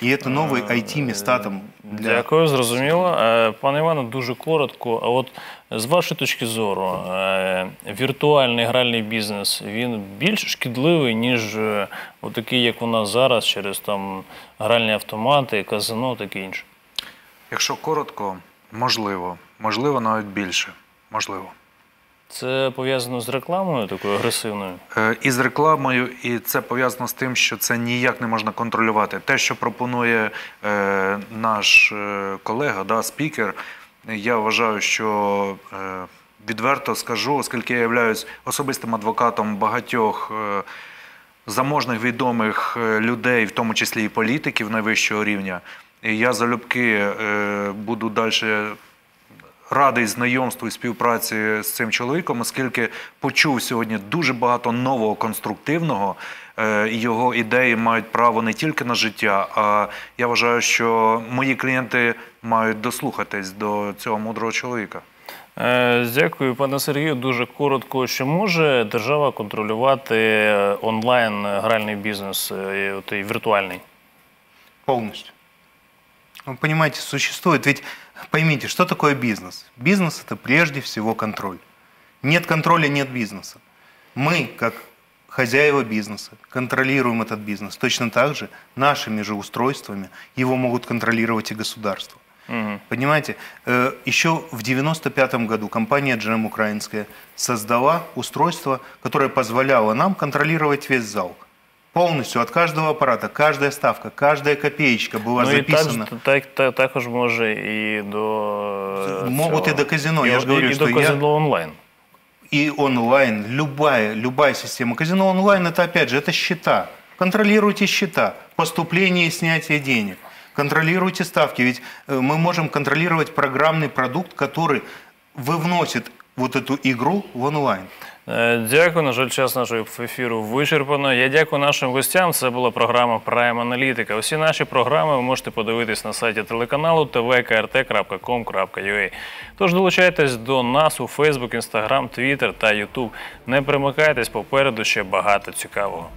І це новий IT-міста там для Дякую, зрозуміло. Е, Пане Іване, дуже коротко. А от з вашої точки зору, е, віртуальний гральний бізнес він більш шкідливий, ніж е, отакий, як у нас зараз, через там гральні автомати, казино, таке інше. Якщо коротко, можливо. Можливо, навіть більше. Можливо. Це пов'язано з рекламою такою агресивною. Е, І з рекламою, і це пов'язано з тим, що це ніяк не можна контролювати. Те, що пропонує е, наш е, колега, да, спікер, я вважаю, що відверто скажу, оскільки я являюсь особистим адвокатом багатьох заможних відомих людей, в тому числі і політиків найвищого рівня, я залюбки буду далі радий знайомству і співпраці з цим чоловіком, оскільки почув сьогодні дуже багато нового конструктивного, е, і його ідеї мають право не тільки на життя, а я вважаю, що мої клієнти мають дослухатись до цього мудрого чоловіка. Е, Дякую, пане Сергію. Дуже коротко. Чи може держава контролювати е, онлайн гральний бізнес, той віртуальний? Полностью. Вы понимаете, существует, ведь поймите, что такое бизнес? Бизнес – это прежде всего контроль. Нет контроля – нет бизнеса. Мы, как хозяева бизнеса, контролируем этот бизнес. Точно так же нашими же устройствами его могут контролировать и государство. Понимаете, э, еще в 95 году компания Джем Украинская создала устройство, которое позволяло нам контролировать весь зал. Полностью от каждого аппарата, каждая ставка, каждая копеечка была ну і записана. так, так, так, також може і до Могут цього. и до казино. І, Я же говорю, і что до я- казино онлайн. и онлайн, любая, любая система. Казино онлайн это опять же, это счета. Контролируйте счета, поступление и снятие денег. Контролируйте ставки, ведь э, мы можем контролировать программный продукт, который вывносит вот эту игру в онлайн. Е, Дякую. На жаль, час нашого ефіру вичерпано. Я дякую нашим гостям. Це була програма Prime Аналітика. Усі наші програми ви можете подивитись на сайті телеканалу tvkrt.com.ua. Тож долучайтесь до нас у Facebook, Instagram, Twitter та YouTube. Не примикайтесь, попереду ще багато цікавого.